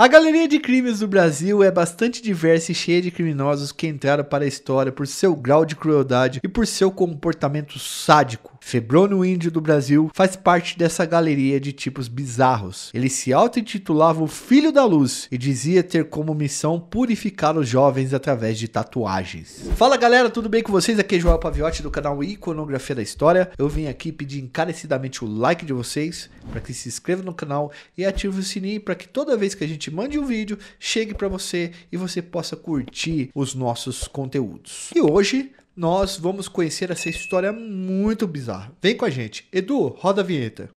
A galeria de crimes do Brasil é bastante diversa e cheia de criminosos que entraram para a história por seu grau de crueldade e por seu comportamento sádico. Febrônio Índio do Brasil faz parte dessa galeria de tipos bizarros. Ele se auto-intitulava o Filho da Luz e dizia ter como missão purificar os jovens através de tatuagens. Fala galera, tudo bem com vocês? Aqui é Joel Paviotti do canal Iconografia da História. Eu vim aqui pedir encarecidamente o like de vocês para que se inscreva no canal e ative o sininho para que toda vez que a gente mande um vídeo, chegue para você e você possa curtir os nossos conteúdos. E hoje nós vamos conhecer essa história muito bizarra. Vem com a gente. Edu, roda a vinheta.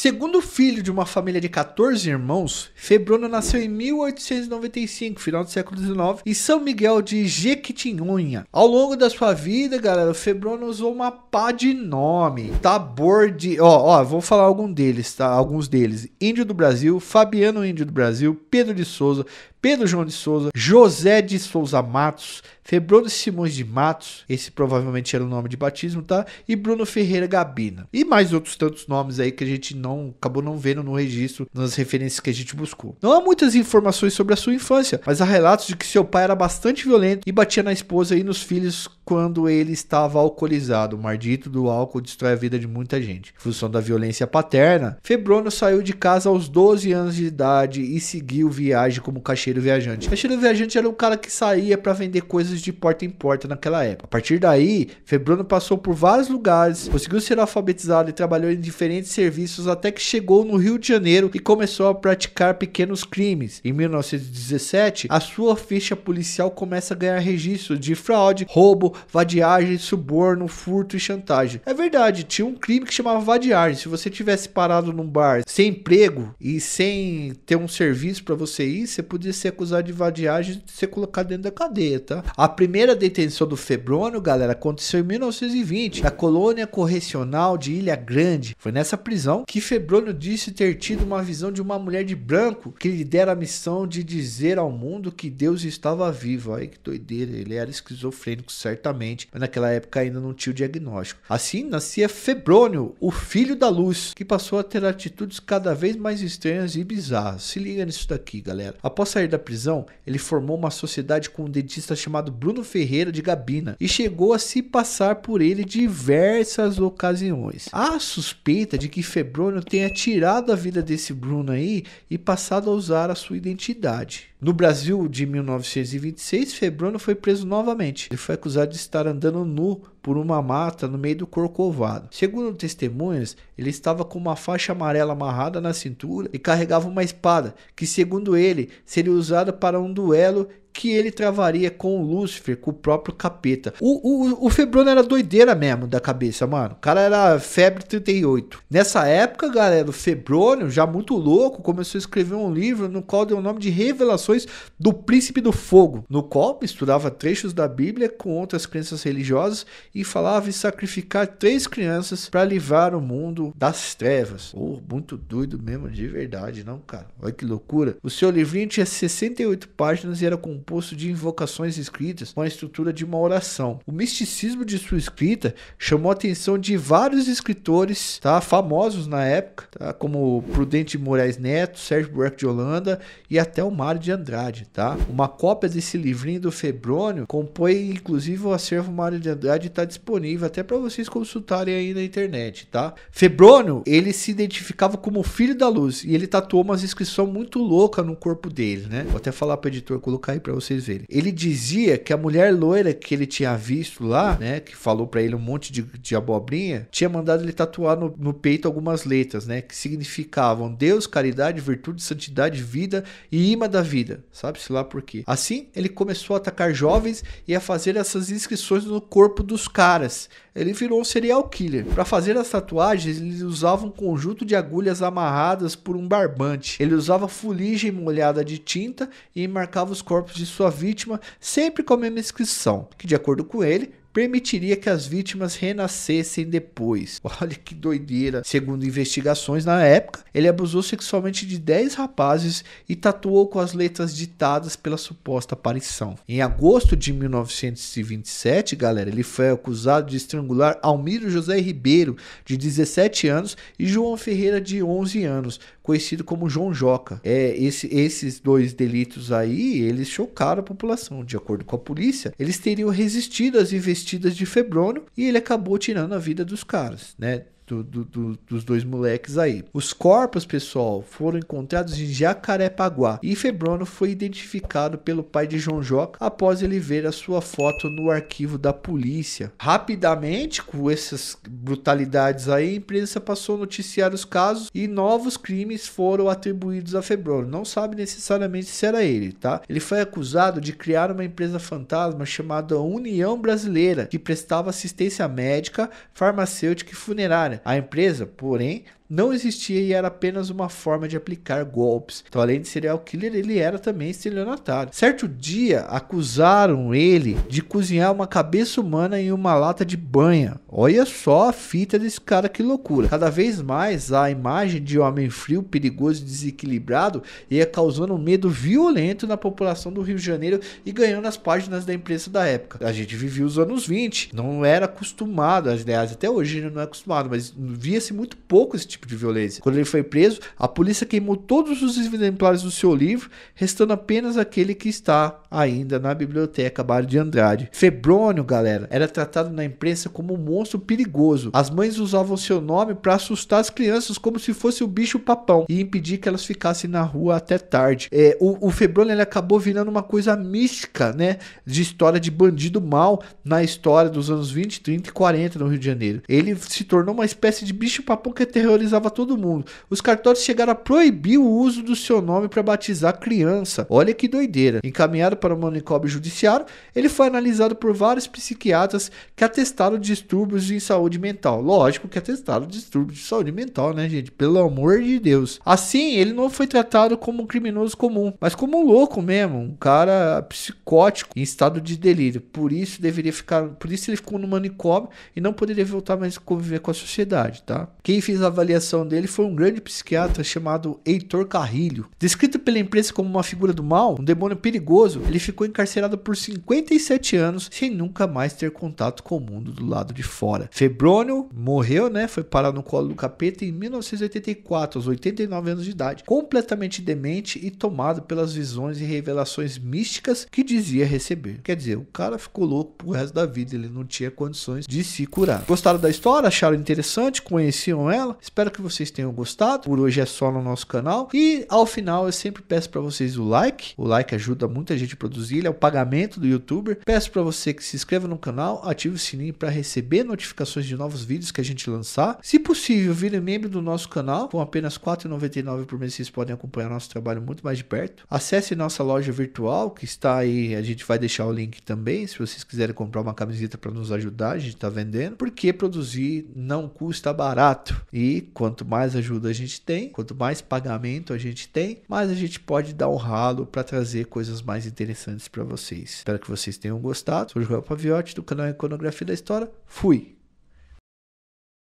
Segundo filho de uma família de 14 irmãos, Febrono nasceu em 1895, final do século XIX, em São Miguel de Jequitinhonha. Ao longo da sua vida, galera, Febrono usou uma pá de nome. Tabor de... Ó, ó, vou falar algum deles, tá? Alguns deles. Índio do Brasil, Fabiano Índio do Brasil, Pedro de Souza, Pedro João de Souza, José de Souza Matos, Febrono Simões de Matos, esse provavelmente era o nome de batismo, tá? E Bruno Ferreira Gabina. E mais outros tantos nomes aí que a gente não acabou não vendo no registro, nas referências que a gente buscou. Não há muitas informações sobre a sua infância, mas há relatos de que seu pai era bastante violento e batia na esposa e nos filhos quando ele estava alcoolizado. O maldito do álcool destrói a vida de muita gente. Em função da violência paterna, Febrono saiu de casa aos 12 anos de idade e seguiu viagem como caixeiro viajante. Viajante era um cara que saía para vender coisas de porta em porta naquela época. A partir daí, Febrono passou por vários lugares, conseguiu ser alfabetizado e trabalhou em diferentes serviços até que chegou no Rio de Janeiro e começou a praticar pequenos crimes. Em 1917, a sua ficha policial começa a ganhar registro de fraude, roubo, vadiagem, suborno, furto e chantagem. É verdade, tinha um crime que chamava vadiagem. Se você tivesse parado num bar sem emprego e sem ter um serviço para você ir, você podia ser acusado de vadiagem e ser colocado dentro da cadeia, tá? A primeira detenção do Febrônio, galera, aconteceu em 1920, na colônia correcional de Ilha Grande. Foi nessa prisão que Febrônio disse ter tido uma visão de uma mulher de branco que lhe dera a missão de dizer ao mundo que Deus estava vivo. Olha que doideira, ele era esquizofrênico, certamente, mas naquela época ainda não tinha o diagnóstico. Assim nascia Febrônio, o filho da luz, que passou a ter atitudes cada vez mais estranhas e bizarras. Se liga nisso daqui, galera. Após sair da prisão, ele formou uma sociedade com um dentista chamado Bruno Ferreira de Gabina e chegou a se passar por ele diversas ocasiões. Há suspeita de que Febrônio tenha tirado a vida desse Bruno aí e passado a usar a sua identidade. No Brasil de 1926, Febrônio foi preso novamente. Ele foi acusado de estar andando nu por uma mata no meio do Corcovado. Segundo testemunhas, ele estava com uma faixa amarela amarrada na cintura e carregava uma espada, que segundo ele seria usada para um duelo que ele travaria com o Lúcifer, com o próprio capeta. O, o, o Febrônio era doideira mesmo da cabeça, mano. O cara era febre 38. Nessa época, galera, o Febrônio, já muito louco, começou a escrever um livro no qual deu o nome de Revelações do Príncipe do Fogo, no qual misturava trechos da Bíblia com outras crenças religiosas e falava em sacrificar três crianças para livrar o mundo das trevas. Oh, muito doido mesmo, de verdade, não, cara? Olha que loucura. O seu livrinho tinha 68 páginas e era composto de invocações escritas com a estrutura de uma oração. O misticismo de sua escrita chamou a atenção de vários escritores tá, famosos na época, tá, como Prudente Moraes Neto, Sérgio Buarque de Holanda e até o Mário de Andrade. Tá? Uma cópia desse livrinho do Febrônio compõe inclusive o acervo Mário de Andrade está disponível até para vocês consultarem aí na internet, tá? Febrônio, ele se identificava como filho da luz e ele tatuou umas inscrições muito louca no corpo dele, né? Vou até falar para editor colocar aí para vocês verem. Ele dizia que a mulher loira que ele tinha visto lá, né, que falou para ele um monte de, de abobrinha, tinha mandado ele tatuar no, no peito algumas letras, né, que significavam Deus, caridade, virtude, santidade, vida e imã da vida. Sabe-se lá por quê? Assim, ele começou a atacar jovens e a fazer essas inscrições no corpo dos caras. Ele virou um serial killer. Para fazer as tatuagens, ele usava um conjunto de agulhas amarradas por um barbante. Ele usava fuligem molhada de tinta e marcava os corpos de sua vítima sempre com a mesma inscrição, que de acordo com ele permitiria que as vítimas renascessem depois. Olha que doideira. Segundo investigações na época, ele abusou sexualmente de 10 rapazes e tatuou com as letras ditadas pela suposta aparição. Em agosto de 1927, galera, ele foi acusado de estrangular Almiro José Ribeiro, de 17 anos, e João Ferreira, de 11 anos, conhecido como João Joca. É, esse, esses dois delitos aí, eles chocaram a população. De acordo com a polícia, eles teriam resistido às investidas de Febrônio e ele acabou tirando a vida dos caras, né? Do, do, do, dos dois moleques aí. Os corpos, pessoal, foram encontrados em Jacarepaguá e Febrono foi identificado pelo pai de João Joca após ele ver a sua foto no arquivo da polícia. Rapidamente, com essas brutalidades aí, a imprensa passou a noticiar os casos e novos crimes foram atribuídos a Febrono. Não sabe necessariamente se era ele, tá? Ele foi acusado de criar uma empresa fantasma chamada União Brasileira, que prestava assistência médica, farmacêutica e funerária a empresa, porém, não existia e era apenas uma forma de aplicar golpes. Então, além de serial killer, ele era também estelionatário. Certo dia, acusaram ele de cozinhar uma cabeça humana em uma lata de banha. Olha só a fita desse cara, que loucura. Cada vez mais, a imagem de homem frio, perigoso e desequilibrado ia causando um medo violento na população do Rio de Janeiro e ganhando as páginas da imprensa da época. A gente vivia os anos 20, não era acostumado, aliás, até hoje não é acostumado, mas via-se muito pouco esse tipo tipo de violência. Quando ele foi preso, a polícia queimou todos os exemplares do seu livro, restando apenas aquele que está ainda na biblioteca Bar de Andrade. Febrônio, galera, era tratado na imprensa como um monstro perigoso. As mães usavam seu nome para assustar as crianças como se fosse o bicho papão e impedir que elas ficassem na rua até tarde. É, o, o Febrônio ele acabou virando uma coisa mística, né, de história de bandido mal na história dos anos 20, 30 e 40 no Rio de Janeiro. Ele se tornou uma espécie de bicho papão que aterrorizava batizava todo mundo. Os cartórios chegaram a proibir o uso do seu nome para batizar criança. Olha que doideira. Encaminhado para o manicômio judiciário, ele foi analisado por vários psiquiatras que atestaram distúrbios em saúde mental. Lógico que atestaram distúrbios de saúde mental, né, gente? Pelo amor de Deus. Assim, ele não foi tratado como um criminoso comum, mas como um louco mesmo, um cara psicótico em estado de delírio. Por isso deveria ficar, por isso ele ficou no manicômio e não poderia voltar mais a conviver com a sociedade, tá? Quem fez a avaliação avaliação dele foi um grande psiquiatra chamado Heitor Carrilho. Descrito pela imprensa como uma figura do mal, um demônio perigoso, ele ficou encarcerado por 57 anos sem nunca mais ter contato com o mundo do lado de fora. Febrônio morreu, né? Foi parar no colo do capeta em 1984, aos 89 anos de idade, completamente demente e tomado pelas visões e revelações místicas que dizia receber. Quer dizer, o cara ficou louco pro resto da vida, ele não tinha condições de se curar. Gostaram da história? Acharam interessante? Conheciam ela? Espero Espero que vocês tenham gostado. Por hoje é só no nosso canal. E ao final eu sempre peço para vocês o like. O like ajuda muita gente a produzir, ele é o pagamento do youtuber. Peço para você que se inscreva no canal, ative o sininho para receber notificações de novos vídeos que a gente lançar. Se possível, vire membro do nosso canal. Com apenas R$ 4,99 por mês vocês podem acompanhar nosso trabalho muito mais de perto. Acesse nossa loja virtual que está aí, a gente vai deixar o link também, se vocês quiserem comprar uma camiseta para nos ajudar, a gente está vendendo. Porque produzir não custa barato. E Quanto mais ajuda a gente tem, quanto mais pagamento a gente tem, mais a gente pode dar um ralo para trazer coisas mais interessantes para vocês. Espero que vocês tenham gostado. Sou Joel Paviotti do canal Iconografia da História. Fui!